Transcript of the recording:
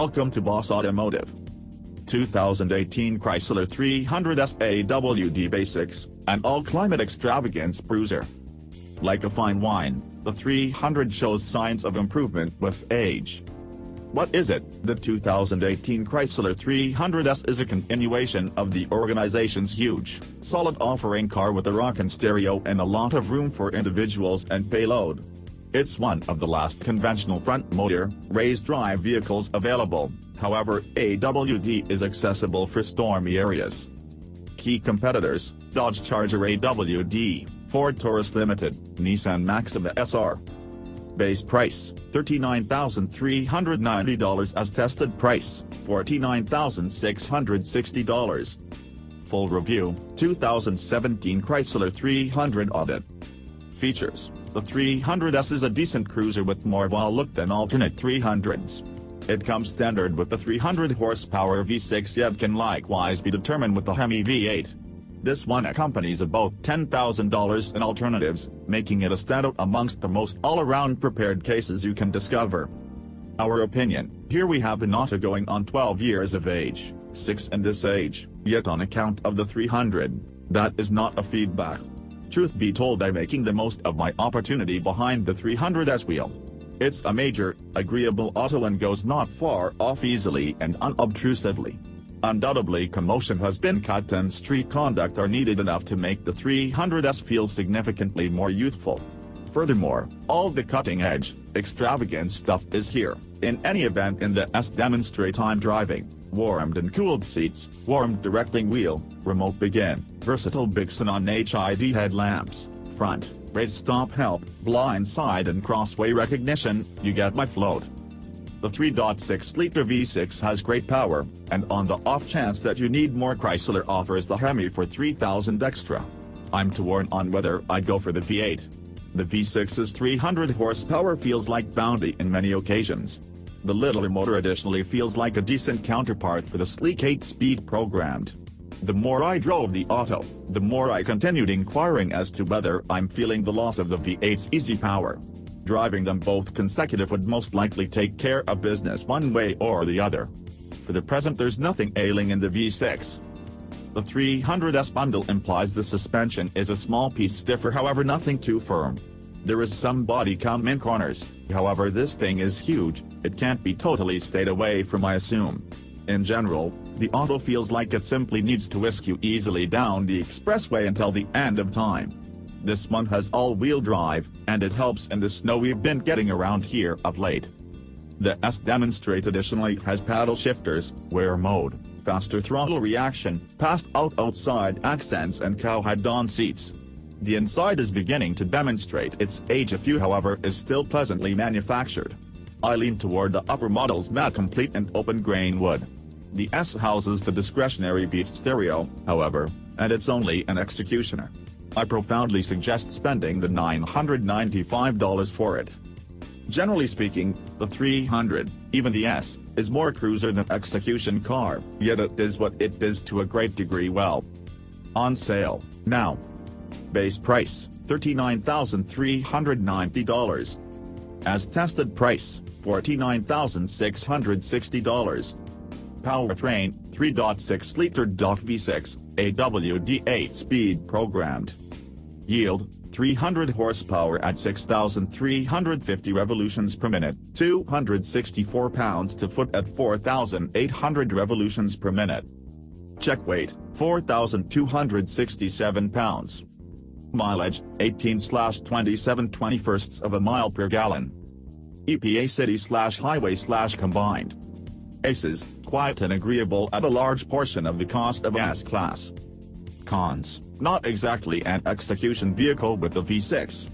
Welcome to Bos Automotive. 2018 Chrysler 300S AWD Basics, an all-climate extravagance cruiser. Like a fine wine, the 300 shows signs of improvement with age. What is it? The 2018 Chrysler 300S is a continuation of the organization's huge, solid offering car with a rockin' stereo and a lot of room for individuals and payload. It's one of the last conventional front-motor, raised-drive vehicles available, however, AWD is accessible for stormy areas. Key competitors, Dodge Charger AWD, Ford Taurus Limited, Nissan Maxima SR. Base price, $39,390 as tested price, $49,660. Full review, 2017 Chrysler 300 Audit. Features, the 300S is a decent cruiser with more wow look than alternate 300s. It comes standard with the 300 horsepower V6 yet can likewise be determined with the Hemi V8. This one accompanies about $10,000 in alternatives, making it a standout amongst the most all-around prepared cases you can discover. Our opinion, here we have an auto going on 12 years of age, 6 in this age, yet on account of the 300, that is not a feedback. Truth be told I'm making the most of my opportunity behind the 300S wheel. It's a major, agreeable auto and goes not far off easily and unobtrusively. Undoubtedly commotion has been cut and street conduct are needed enough to make the 300S feel significantly more youthful. Furthermore, all the cutting-edge, extravagant stuff is here, in any event in the S demonstrate time driving, warmed and cooled seats, warmed directing wheel, remote begin, versatile big on HID headlamps, front, raise stop help, blind side and crossway recognition, you get my float. The 3.6-liter V6 has great power, and on the off chance that you need more Chrysler offers the Hemi for 3000 extra. I'm torn on whether I'd go for the V8. The V6's 300 horsepower feels like bounty in many occasions. The littler motor additionally feels like a decent counterpart for the sleek 8-speed programmed. The more I drove the auto, the more I continued inquiring as to whether I'm feeling the loss of the V8's easy power. Driving them both consecutive would most likely take care of business one way or the other. For the present there's nothing ailing in the V6. The 300S bundle implies the suspension is a small piece stiffer however nothing too firm. There is some body come in corners, however this thing is huge, it can't be totally stayed away from I assume. In general, the auto feels like it simply needs to whisk you easily down the expressway until the end of time. This one has all-wheel drive, and it helps in the snow we've been getting around here of late. The S Demonstrate additionally has paddle shifters, wear mode, faster throttle reaction, passed out outside accents and cowhide-on seats. The inside is beginning to demonstrate its age a few however is still pleasantly manufactured. I lean toward the upper model's matte complete and open grain wood. The S houses the discretionary Beats stereo, however, and it's only an executioner. I profoundly suggest spending the $995 for it. Generally speaking, the 300, even the S, is more cruiser than execution car, yet it is what it is to a great degree well. On sale, now. Base price, $39,390. As tested price, $49,660. Powertrain, 3.6-liter DOC V6, AWD 8-speed programmed. Yield, 300 horsepower at 6,350 revolutions per minute, 264 pounds to foot at 4,800 revolutions per minute. Check weight, 4,267 pounds. Mileage, 18-27 21 of a mile per gallon. EPA city slash highway slash combined. ACES, quiet and agreeable at a large portion of the cost of S-Class. Cons, not exactly an execution vehicle with the V6.